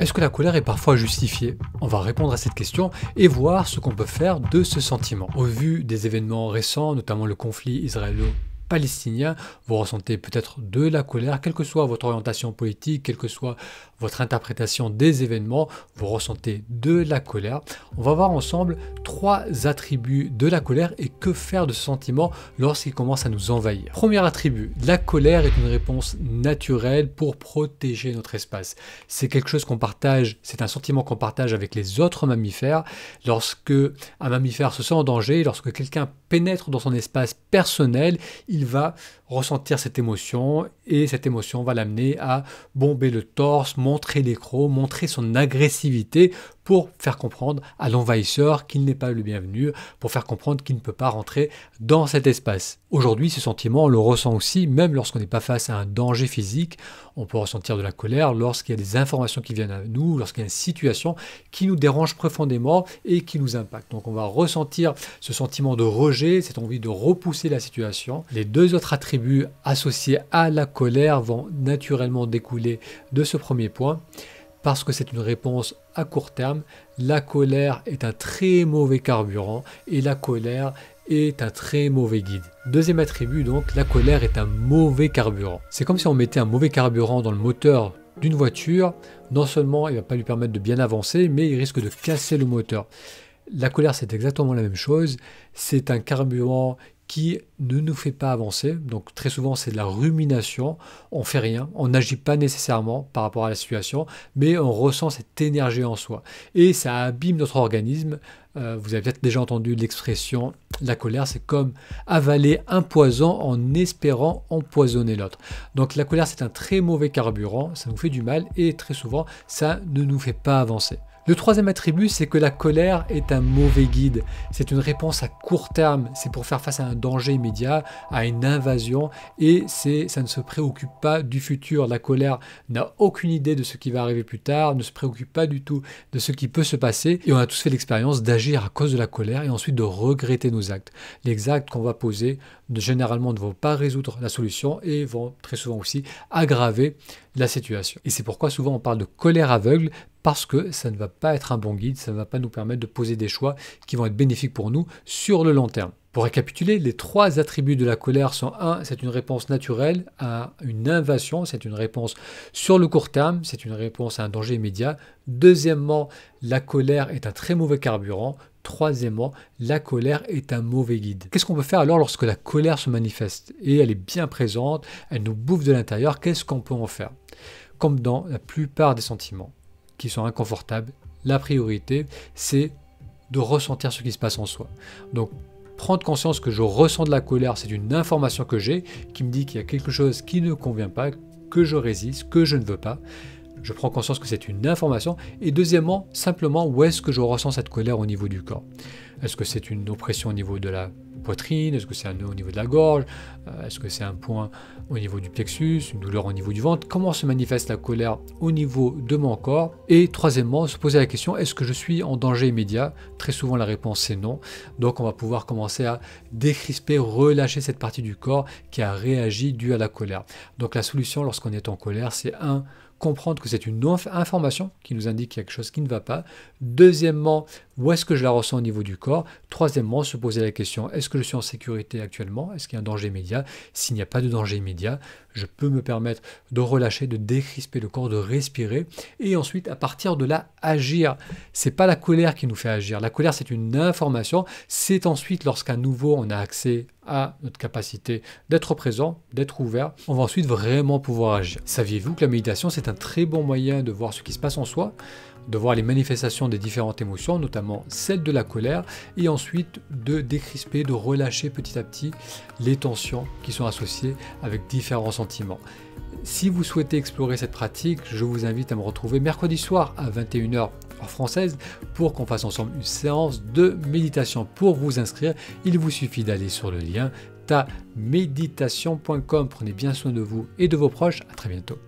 Est-ce que la colère est parfois justifiée? On va répondre à cette question et voir ce qu'on peut faire de ce sentiment. Au vu des événements récents, notamment le conflit israélo palestinien, vous ressentez peut-être de la colère, quelle que soit votre orientation politique, quelle que soit votre interprétation des événements, vous ressentez de la colère. On va voir ensemble trois attributs de la colère et que faire de ce sentiment lorsqu'il commence à nous envahir. Premier attribut, la colère est une réponse naturelle pour protéger notre espace. C'est quelque chose qu'on partage, c'est un sentiment qu'on partage avec les autres mammifères. Lorsque un mammifère se sent en danger, lorsque quelqu'un pénètre dans son espace personnel, il va ressentir cette émotion et cette émotion va l'amener à bomber le torse, montrer les montrer son agressivité pour faire comprendre à l'envahisseur qu'il n'est pas le bienvenu, pour faire comprendre qu'il ne peut pas rentrer dans cet espace. Aujourd'hui, ce sentiment, on le ressent aussi, même lorsqu'on n'est pas face à un danger physique. On peut ressentir de la colère lorsqu'il y a des informations qui viennent à nous, lorsqu'il y a une situation qui nous dérange profondément et qui nous impacte. Donc on va ressentir ce sentiment de rejet, cette envie de repousser la situation. Les deux autres attributs associés à la colère vont naturellement découler de ce premier point parce que c'est une réponse à court terme. La colère est un très mauvais carburant et la colère est un très mauvais guide. Deuxième attribut donc, la colère est un mauvais carburant. C'est comme si on mettait un mauvais carburant dans le moteur d'une voiture, non seulement il ne va pas lui permettre de bien avancer, mais il risque de casser le moteur. La colère, c'est exactement la même chose. C'est un carburant qui ne nous fait pas avancer. Donc très souvent c'est de la rumination, on fait rien, on n'agit pas nécessairement par rapport à la situation, mais on ressent cette énergie en soi. Et ça abîme notre organisme. Euh, vous avez peut-être déjà entendu l'expression la colère, c'est comme avaler un poison en espérant empoisonner l'autre. Donc la colère c'est un très mauvais carburant, ça nous fait du mal et très souvent ça ne nous fait pas avancer. Le troisième attribut, c'est que la colère est un mauvais guide. C'est une réponse à court terme. C'est pour faire face à un danger immédiat, à une invasion, et ça ne se préoccupe pas du futur. La colère n'a aucune idée de ce qui va arriver plus tard, ne se préoccupe pas du tout de ce qui peut se passer, et on a tous fait l'expérience d'agir à cause de la colère et ensuite de regretter nos actes. Les actes qu'on va poser, généralement, ne vont pas résoudre la solution et vont très souvent aussi aggraver la situation. Et c'est pourquoi souvent on parle de colère aveugle parce que ça ne va pas être un bon guide, ça ne va pas nous permettre de poser des choix qui vont être bénéfiques pour nous sur le long terme. Pour récapituler, les trois attributs de la colère sont 1. C'est une réponse naturelle à une invasion, c'est une réponse sur le court terme, c'est une réponse à un danger immédiat. Deuxièmement, la colère est un très mauvais carburant. Troisièmement, la colère est un mauvais guide. Qu'est-ce qu'on peut faire alors lorsque la colère se manifeste et elle est bien présente, elle nous bouffe de l'intérieur Qu'est-ce qu'on peut en faire? Comme dans la plupart des sentiments qui sont inconfortables, la priorité, c'est de ressentir ce qui se passe en soi. Donc, prendre conscience que je ressens de la colère, c'est une information que j'ai qui me dit qu'il y a quelque chose qui ne convient pas, que je résiste, que je ne veux pas. Je prends conscience que c'est une information. Et deuxièmement, simplement, où est-ce que je ressens cette colère au niveau du corps? Est-ce que c'est une oppression au niveau de la poitrine? Est-ce que c'est un nœud au niveau de la gorge? Euh, Est-ce que c'est un point au niveau du plexus Une douleur au niveau du ventre? Comment se manifeste la colère au niveau de mon corps? Et troisièmement, se poser la question, est-ce que je suis en danger immédiat? Très souvent la réponse c'est non. Donc on va pouvoir commencer à décrisper, relâcher cette partie du corps qui a réagi dû à la colère. Donc la solution lorsqu'on est en colère, c'est un comprendre que c'est une information qui nous indique quelque chose qui ne va pas. Deuxièmement, où est-ce que je la ressens au niveau du corps? Troisièmement, se poser la question, est-ce que je suis en sécurité actuellement? Est-ce qu'il y a un danger immédiat? S'il n'y a pas de danger immédiat, je peux me permettre de relâcher, de décrisper le corps, de respirer et ensuite à partir de là agir. C'est pas la colère qui nous fait agir. La colère c'est une information. C'est ensuite lorsqu'à nouveau on a accès à notre capacité d'être présent, d'être ouvert, on va ensuite vraiment pouvoir agir. Saviez-vous que la méditation c'est un très bon moyen de voir ce qui se passe en soi? De voir les manifestations des différentes émotions, notamment celle de la colère, et ensuite de décrisper, de relâcher petit à petit les tensions qui sont associées avec différents sentiments. Si vous souhaitez explorer cette pratique, je vous invite à me retrouver mercredi soir à 21h heure française pour qu'on fasse ensemble une séance de méditation. Pour vous inscrire, il vous suffit d'aller sur le lien ta-méditation.com. Prenez bien soin de vous et de vos proches. À très bientôt.